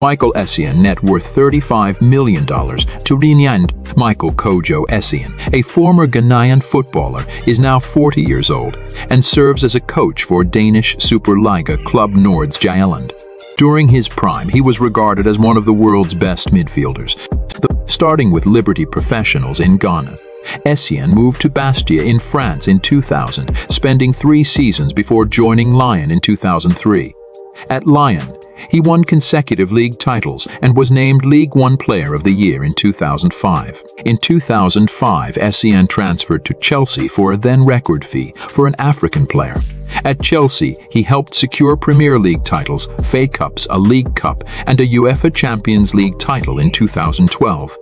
Michael Essien net worth $35 million to Renyand Michael Kojo Essien, a former Ghanaian footballer, is now 40 years old and serves as a coach for Danish Superliga club Nordsjælland. During his prime, he was regarded as one of the world's best midfielders, starting with Liberty Professionals in Ghana. Essien moved to Bastia in France in 2000, spending three seasons before joining Lyon in 2003. At Lyon, he won consecutive league titles and was named League One Player of the Year in 2005. In 2005, Essien transferred to Chelsea for a then-record fee for an African player. At Chelsea, he helped secure Premier League titles, FA Cups, a League Cup, and a UEFA Champions League title in 2012.